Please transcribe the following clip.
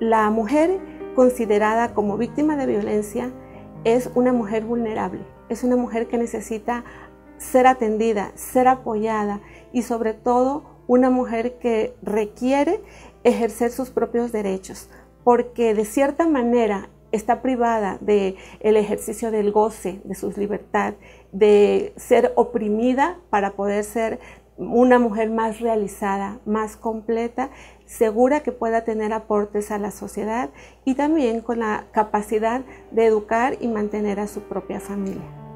La mujer considerada como víctima de violencia es una mujer vulnerable, es una mujer que necesita ser atendida, ser apoyada y sobre todo una mujer que requiere ejercer sus propios derechos, porque de cierta manera está privada del el ejercicio del goce, de su libertad, de ser oprimida para poder ser una mujer más realizada, más completa, segura que pueda tener aportes a la sociedad y también con la capacidad de educar y mantener a su propia familia.